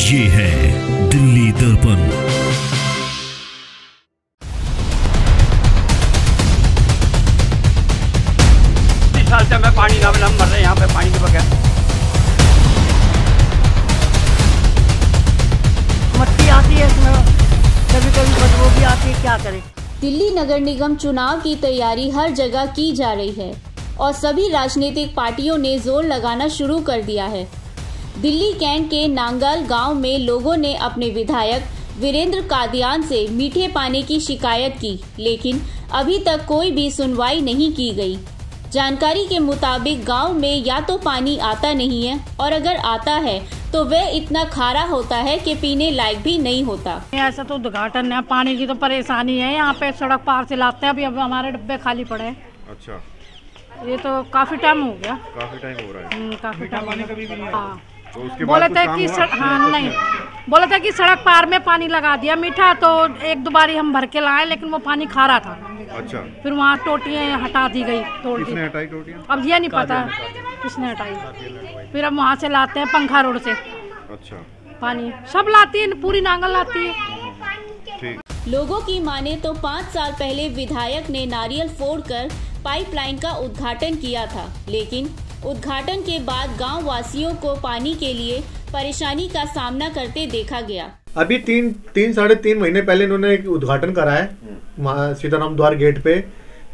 ये है दिल्ली दर्पण। साल से मैं पानी ना हम मर रहे यहाँ पे पानी के बगैर। मट्टी आती है इसमें। कभी कभी बदबू भी आती है क्या करें? दिल्ली नगर निगम चुनाव की तैयारी हर जगह की जा रही है और सभी राजनीतिक पार्टियों ने ज़ोर लगाना शुरू कर दिया है। दिल्ली कैंट के नांगल गाँव में लोगों ने अपने विधायक वीरेंद्र कादियान से मीठे पानी की शिकायत की लेकिन अभी तक कोई भी सुनवाई नहीं की गई। जानकारी के मुताबिक गाँव में या तो पानी आता नहीं है और अगर आता है तो वह इतना खारा होता है कि पीने लायक भी नहीं होता। ऐसा तो उद्घाटन है पानी की तो परेशानी है यहाँ पे सड़क पार से लाते हैं अभी अब हमारे डब्बे खाली पड़े हैं। अच्छा। ये तो काफ़ी टाइम हो गया। काफ़ी टाइम हो रहा है। हम्म, काफ़ी टाइम हाँ। तो बोले थे कि हुआ? हाँ नहीं। बोले थे कि सड़क पार में पानी लगा दिया मीठा तो एक दो बारी हम भर के लाए लेकिन वो पानी खा रहा था। अच्छा। फिर वहाँ टोटियाँ हटा दी गई तोड़ दी। हटाई टोटियाँ? अब ये नहीं पता किसने हटाई। फिर अब वहाँ से लाते हैं पंखा रोड से। अच्छा। पानी। सब लाती है पूरी नांगल लाती है। लोगों की माने तो पाँच साल पहले विधायक ने नारियल फोड़कर पाइपलाइन का उद्घाटन किया था लेकिन उद्घाटन के बाद गाँव वासियों को पानी के लिए परेशानी का सामना करते देखा गया। अभी तीन तीन साढ़े तीन महीने पहले इन्होंने एक उद्घाटन करा है सीताराम द्वार गेट पे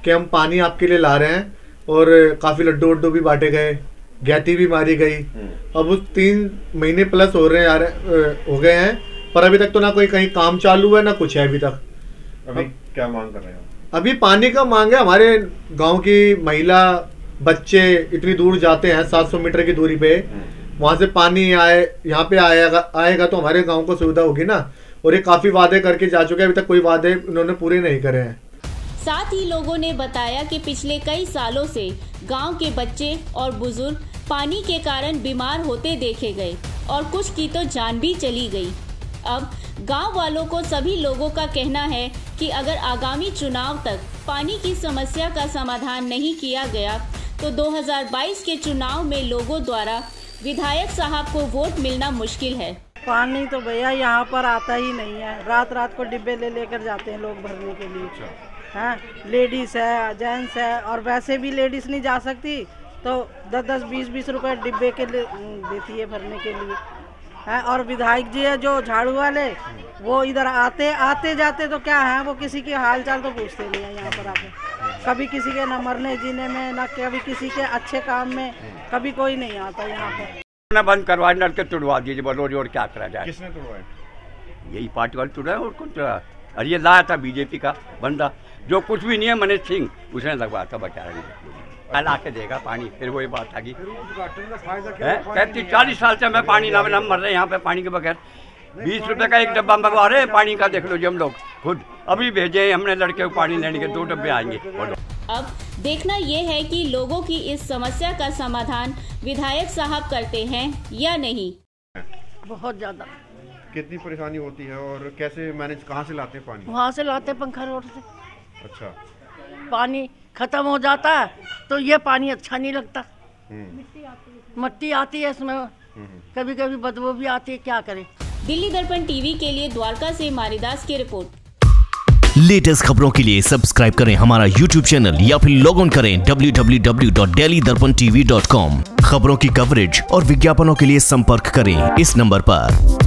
कि हम पानी आपके लिए ला रहे हैं और काफ़ी लड्डू वड्डू भी बांटे गए ज्ञाति भी मारी गई। अब उस तीन महीने प्लस हो रहे हैं यार हो गए हैं पर अभी तक तो ना कोई कहीं काम चालू है ना कुछ है अभी तक। अभी क्या मांग कर रहे हैं? अभी पानी का मांग है हमारे गाँव की महिला बच्चे इतनी दूर जाते हैं 700 मीटर की दूरी पे, वहाँ से पानी आए, यहाँ पे आएगा आएगा तो हमारे गाँव को सुविधा होगी ना। और ये काफ़ी वादे करके जा चुके हैं, अभी तक कोई वादे इन्होंने पूरे नहीं करे हैं। साथ ही लोगों ने बताया कि पिछले कई सालों से गाँव के बच्चे और बुज़ुर्ग पानी के कारण बीमार होते देखे गए और कुछ की तो जान भी चली गई। अब गाँव वालों को सभी लोगों का कहना है कि अगर आगामी चुनाव तक पानी की समस्या का समाधान नहीं किया गया तो 2022 के चुनाव में लोगों द्वारा विधायक साहब को वोट मिलना मुश्किल है। पानी तो भैया यहाँ पर आता ही नहीं है। रात रात को डिब्बे ले लेकर जाते हैं लोग भरने के लिए। है लेडीज़ है जेंट्स है और वैसे भी लेडीज़ नहीं जा सकती तो दस दस बीस बीस रुपए डिब्बे के लिए देती है भरने के लिए। है और विधायक जी है जो झाड़ू वाले वो इधर आते आते जाते तो क्या है वो किसी के हाल चाल तो पूछते नहीं है यहाँ पर आके। कभी किसी के न मरने जीने में न कभी किसी के अच्छे काम में कभी कोई नहीं आता यहाँ पर। ना बंद करवा नल के तुड़वा दीजिए बोलो और क्या करा जाए। किसने तोड़वाए? यही पार्टी वाले तुड़ा और कौन तुड़ा और ये लाया था बीजेपी का बंदा जो कुछ भी नहीं है मनीष सिंह उसने लगवाया था बचा कल आके देगा पानी फिर वही बात आ गई पैंतीस चालीस साल से मैं पानी ना हम मर रहे हैं यहाँ पे पानी के बगैर। बीस रुपए का एक डब्बा मंगवा रहे हैं पानी का देख लो जी हम लोग खुद। अभी भेजे हमने लड़के को पानी लेने के दो डब्बे आएँगे। बोलो। अब देखना यह है कि लोगों की इस समस्या का समाधान विधायक साहब करते हैं या नहीं। बहुत ज़्यादा। कितनी परेशानी होती है और कैसे मैनेज कहाँ से लाते हैं पानी? वहाँ से लाते पंखा रोड से। अच्छा। पानी खत्म हो जाता है तो ये पानी अच्छा नहीं लगता। हम्म। मट्टी आती है इसमें। कभी कभी बदबू भी आती है क्या करें? दिल्ली दर्पण टीवी के लिए द्वारका से मारिदास की रिपोर्ट। लेटेस्ट खबरों के लिए सब्सक्राइब करें हमारा यूट्यूब चैनल या फिर लॉग इन करें www.delhidarpantv.com खबरों की कवरेज और विज्ञापनों के लिए संपर्क करें इस नंबर पर।